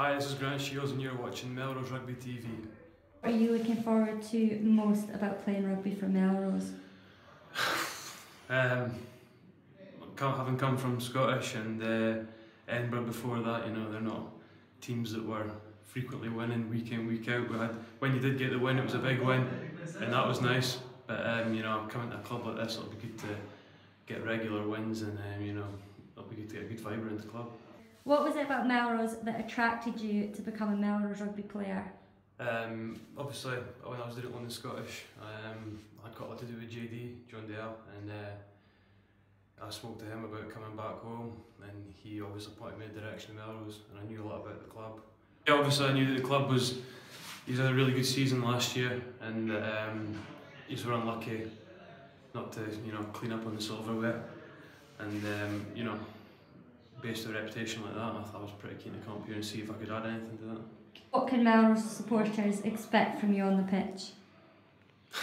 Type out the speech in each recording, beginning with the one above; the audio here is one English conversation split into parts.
Hi, this is Grant Shiells and you're watching Melrose Rugby TV. What are you looking forward to most about playing rugby for Melrose? Um, having come from Scottish and uh, Edinburgh before that, you know, they're not teams that were frequently winning week in, week out. We had, when you did get the win, it was a big win, and that was nice. But um, you know, coming to a club like this, it'll be good to get regular wins, and um, you know, it'll be good to get a good vibrant club. What was it about Melrose that attracted you to become a Melrose rugby player? Um, obviously, when I was doing it on the Scottish, um, I got a lot to do with JD, John Dalziel, and uh, I spoke to him about coming back home, and he obviously pointed me in the direction of Melrose, and I knew a lot about the club. Yeah, obviously, I knew that the club was, he's had a really good season last year, and um, he's were unlucky not to, you know, clean up on the silverware, and um, you know, based on a reputation like that, I thought I was pretty keen to come up here and see if I could add anything to that. What can Melrose supporters expect from you on the pitch?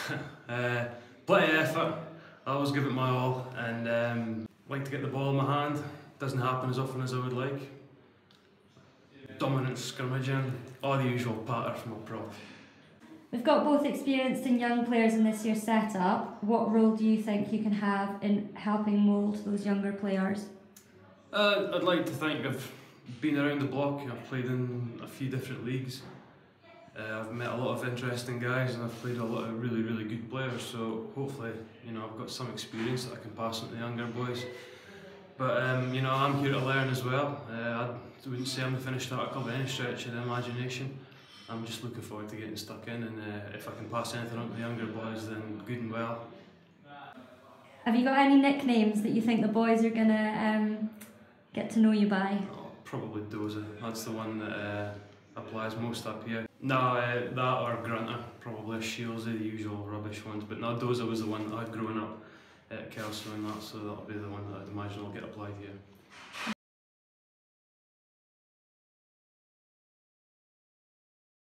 uh, plenty of effort. I always give it my all and um, like to get the ball in my hand. Doesn't happen as often as I would like. Dominant scrimmaging, all the usual patter from a prop. We've got both experienced and young players in this year's setup. What role do you think you can have in helping mould those younger players? Uh, I'd like to think I've been around the block. I've played in a few different leagues. Uh, I've met a lot of interesting guys and I've played a lot of really, really good players. So hopefully, you know, I've got some experience that I can pass on to the younger boys. But um, you know, I'm here to learn as well. Uh, I wouldn't say I'm the finished article by any stretch of the imagination. I'm just looking forward to getting stuck in, and uh, if I can pass anything on to the younger boys, then good and well. Have you got any nicknames that you think the boys are gonna um, get to know you by? Oh, probably Dozer. That's the one that uh, applies most up here. No, uh, that or Grunter, probably Shiells, the usual rubbish ones. But no, Dozer was the one that I'd grown up at Kelso and that, so that'll be the one that I'd imagine will get applied here.